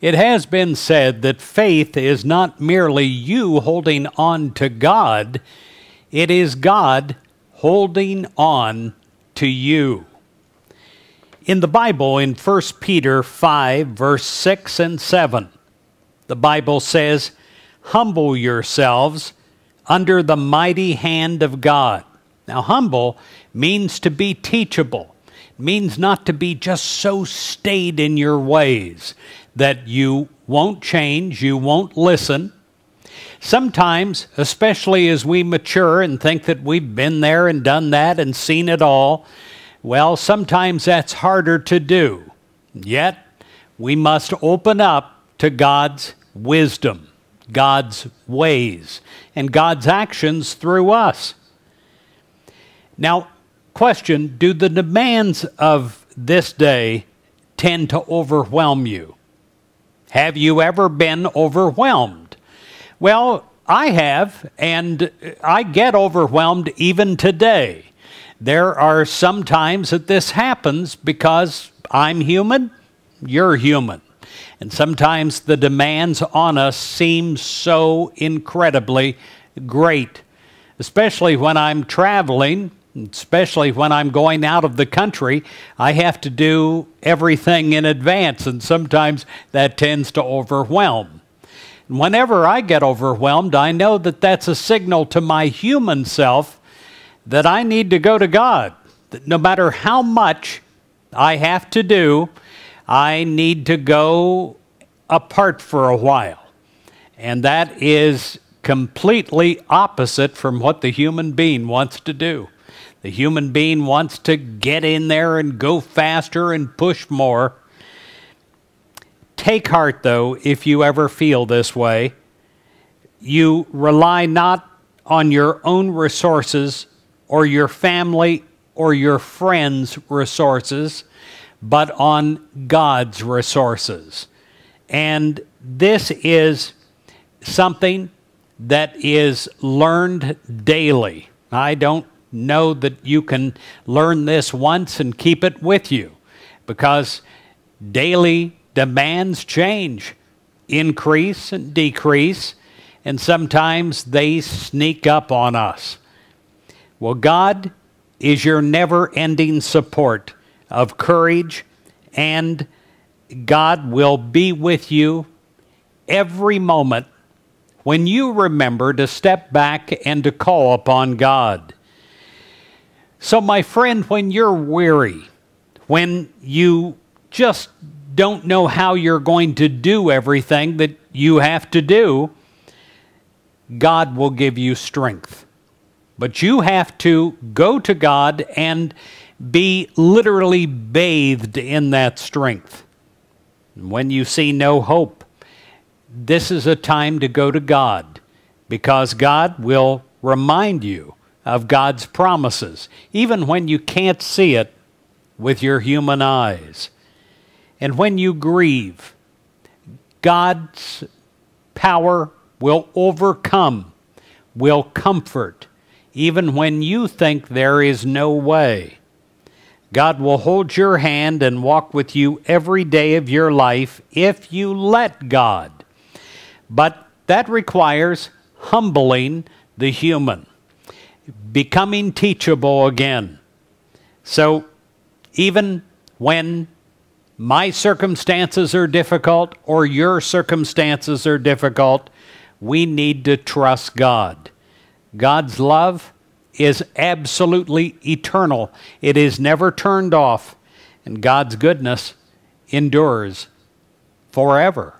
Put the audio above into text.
It has been said that faith is not merely you holding on to God, it is God holding on to you. In the Bible, in 1 Peter 5, verse 6 and 7, the Bible says, Humble yourselves under the mighty hand of God. Now, humble means to be teachable, means not to be just so staid in your ways that you won't change, you won't listen. Sometimes, especially as we mature and think that we've been there and done that and seen it all, well, sometimes that's harder to do. Yet, we must open up to God's wisdom, God's ways, and God's actions through us. Now, question Do the demands of this day tend to overwhelm you? Have you ever been overwhelmed? Well, I have, and I get overwhelmed even today. There are some times that this happens because I'm human, you're human. And sometimes the demands on us seem so incredibly great, especially when I'm traveling especially when I'm going out of the country, I have to do everything in advance, and sometimes that tends to overwhelm. Whenever I get overwhelmed, I know that that's a signal to my human self that I need to go to God. That no matter how much I have to do, I need to go apart for a while. And that is completely opposite from what the human being wants to do. The human being wants to get in there and go faster and push more. Take heart, though, if you ever feel this way. You rely not on your own resources or your family or your friends' resources, but on God's resources. And this is something that is learned daily. I don't know that you can learn this once and keep it with you because daily demands change, increase and decrease, and sometimes they sneak up on us. Well, God is your never ending support of courage, and God will be with you every moment when you remember to step back and to call upon God. So, my friend, when you're weary, when you just don't know how you're going to do everything that you have to do, God will give you strength. But you have to go to God and be literally bathed in that strength. When you see no hope, this is a time to go to God because God will remind you of God's promises, even when you can't see it with your human eyes. And when you grieve, God's power will overcome, will comfort, even when you think there is no way. God will hold your hand and walk with you every day of your life if you let God. But that requires humbling the human becoming teachable again. So even when my circumstances are difficult or your circumstances are difficult, we need to trust God. God's love is absolutely eternal, it is never turned off, and God's goodness endures forever.